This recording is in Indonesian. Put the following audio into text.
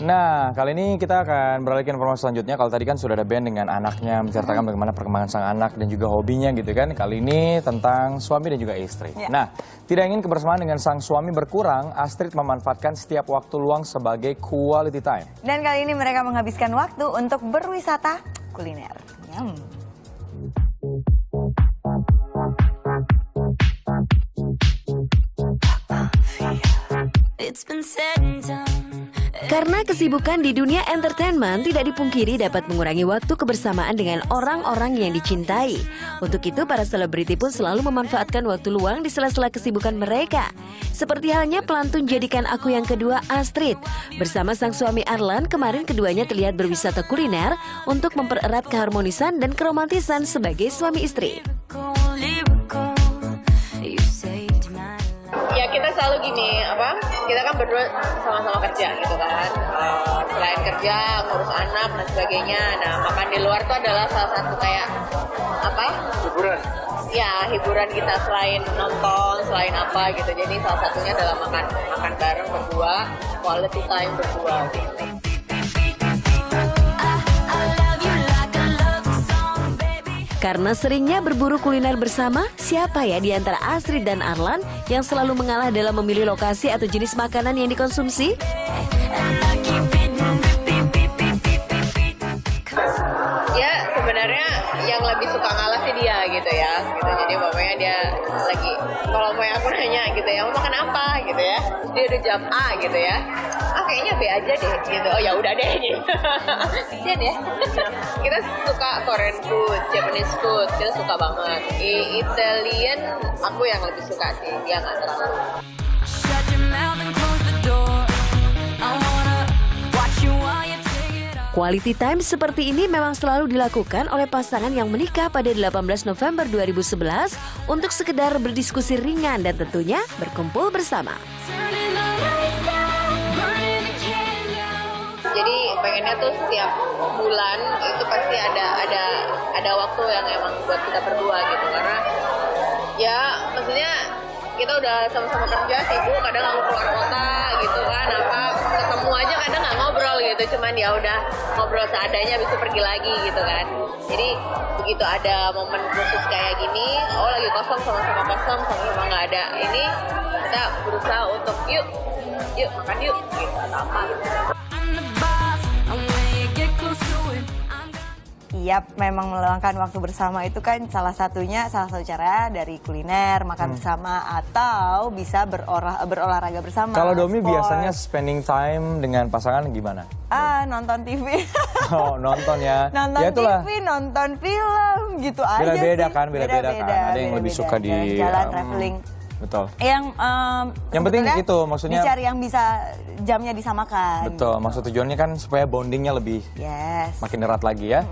Nah, kali ini kita akan beralih ke informasi selanjutnya. Kalau tadi kan sudah ada band dengan anaknya menceritakan bagaimana perkembangan sang anak dan juga hobinya gitu kan. Kali ini tentang suami dan juga istri. Ya. Nah, tidak ingin kebersamaan dengan sang suami berkurang, Astrid memanfaatkan setiap waktu luang sebagai quality time. Dan kali ini mereka menghabiskan waktu untuk berwisata kuliner. Yum. It's been said and done. Karena kesibukan di dunia entertainment tidak dipungkiri dapat mengurangi waktu kebersamaan dengan orang-orang yang dicintai. Untuk itu, para selebriti pun selalu memanfaatkan waktu luang di sela-sela kesibukan mereka. Seperti halnya pelantun Jadikan Aku yang kedua Astrid. Bersama sang suami Arlan, kemarin keduanya terlihat berwisata kuliner untuk mempererat keharmonisan dan keromantisan sebagai suami istri. Kita selalu gini apa kita kan berdua sama-sama kerja gitu kan. Eh, selain kerja ngurus anak dan sebagainya. Nah makan di luar tuh adalah salah satu kayak apa? Hiburan. Ya hiburan kita selain nonton selain apa gitu. Jadi salah satunya adalah makan makan bareng berdua quality time berdua gitu. Karena seringnya berburu kuliner bersama, siapa ya di antara Astrid dan Arlan yang selalu mengalah dalam memilih lokasi atau jenis makanan yang dikonsumsi? Yang lebih suka ngalah sih dia gitu ya. Gitu jadi pokoknya dia lagi kalau mau aku nanya gitu ya mau makan apa? gitu ya. Dia udah jawab A gitu ya. Ah kayaknya B aja deh gitu. Oh ya udah deh gitu. Ya. Kita suka Korean food Japanese food kita suka banget. I- Italian aku yang lebih suka sih dia nggak terlalu Quality time seperti ini memang selalu dilakukan oleh pasangan yang menikah pada 18 November 2011 untuk sekedar berdiskusi ringan dan tentunya berkumpul bersama. Jadi pengennya tuh setiap bulan itu pasti ada ada ada waktu yang emang buat kita berdua gitu karena ya maksudnya kita udah sama-sama kerja sibuk kadang aku keluar kota gitu kan apa gitu cuman ya udah ngobrol seadanya itu pergi lagi gitu kan. Jadi begitu ada momen khusus kayak gini oh lagi kosong sama-sama kosong sama-sama nggak ada. Ini kita berusaha untuk yuk yuk makan yuk gitu atau apa gitu Iya, memang meluangkan waktu bersama itu kan salah satunya salah satu cara dari kuliner, makan bersama atau bisa berolah, berolahraga bersama. Kalau Domi sport. biasanya spending time dengan pasangan gimana? ah nonton TV. Oh, nonton ya. nonton ya itulah. TV, nonton film gitu aja Beda-beda sih. kan, beda-beda kan. Ada yang lebih beda-beda. suka di, jalan um, traveling. Betul. Yang em, Yang penting itu, maksudnya- dicari yang bisa jamnya disamakan. Betul. Maksud tujuannya kan supaya bondingnya lebih Yes. makin erat lagi ya.